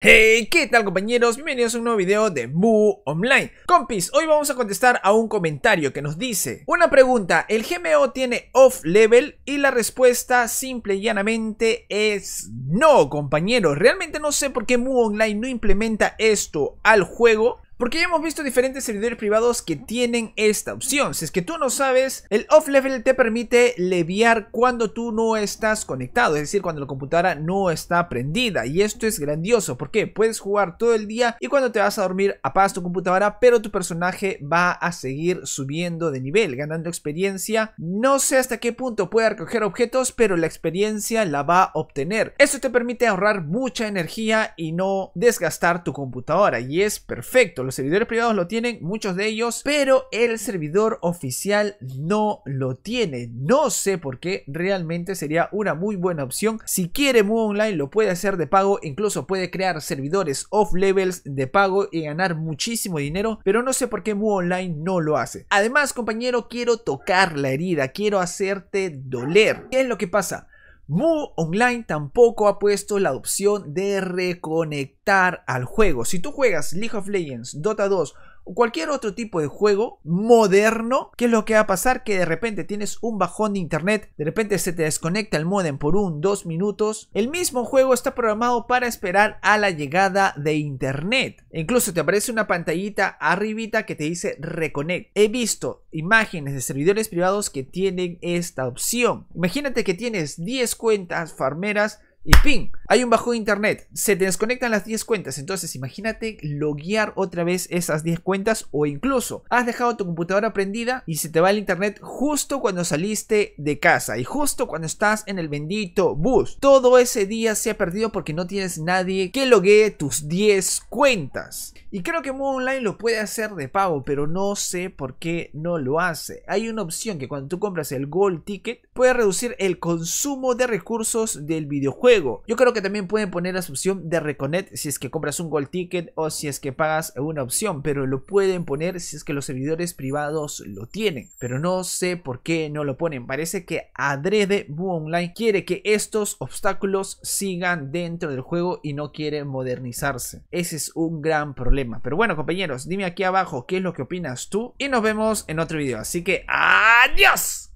Hey, ¿qué tal compañeros? Bienvenidos a un nuevo video de Mu Online. Compis, hoy vamos a contestar a un comentario que nos dice Una pregunta, ¿el GMO tiene off level? Y la respuesta simple y llanamente es no, compañeros. Realmente no sé por qué Mu Online no implementa esto al juego porque ya hemos visto diferentes servidores privados que tienen esta opción. Si es que tú no sabes, el off-level te permite leviar cuando tú no estás conectado. Es decir, cuando la computadora no está prendida. Y esto es grandioso. porque Puedes jugar todo el día y cuando te vas a dormir apagas tu computadora. Pero tu personaje va a seguir subiendo de nivel, ganando experiencia. No sé hasta qué punto puede recoger objetos, pero la experiencia la va a obtener. Esto te permite ahorrar mucha energía y no desgastar tu computadora. Y es perfecto los servidores privados lo tienen, muchos de ellos, pero el servidor oficial no lo tiene. No sé por qué, realmente sería una muy buena opción. Si quiere Mu Online lo puede hacer de pago, incluso puede crear servidores off levels de pago y ganar muchísimo dinero, pero no sé por qué Mu Online no lo hace. Además, compañero, quiero tocar la herida, quiero hacerte doler. ¿Qué es lo que pasa? Mu Online tampoco ha puesto la opción de reconectar al juego. Si tú juegas League of Legends, Dota 2 cualquier otro tipo de juego moderno, ¿qué es lo que va a pasar? Que de repente tienes un bajón de internet, de repente se te desconecta el modem por un, dos minutos. El mismo juego está programado para esperar a la llegada de internet. incluso te aparece una pantallita arribita que te dice reconnect. He visto imágenes de servidores privados que tienen esta opción. Imagínate que tienes 10 cuentas farmeras y ping, hay un bajo de internet, se te desconectan las 10 cuentas, entonces imagínate loguear otra vez esas 10 cuentas o incluso has dejado tu computadora prendida y se te va el internet justo cuando saliste de casa y justo cuando estás en el bendito bus. Todo ese día se ha perdido porque no tienes nadie que loguee tus 10 cuentas. Y creo que Moon Online lo puede hacer de pago, pero no sé por qué no lo hace. Hay una opción que cuando tú compras el Gold Ticket puede reducir el consumo de recursos del videojuego. Yo creo que también pueden poner la opción de Reconnect si es que compras un Gold Ticket o si es que pagas una opción, pero lo pueden poner si es que los servidores privados lo tienen. Pero no sé por qué no lo ponen. Parece que adrede Moon Online quiere que estos obstáculos sigan dentro del juego y no quiere modernizarse. Ese es un gran problema. Pero bueno, compañeros, dime aquí abajo qué es lo que opinas tú y nos vemos en otro video. Así que, ¡adiós!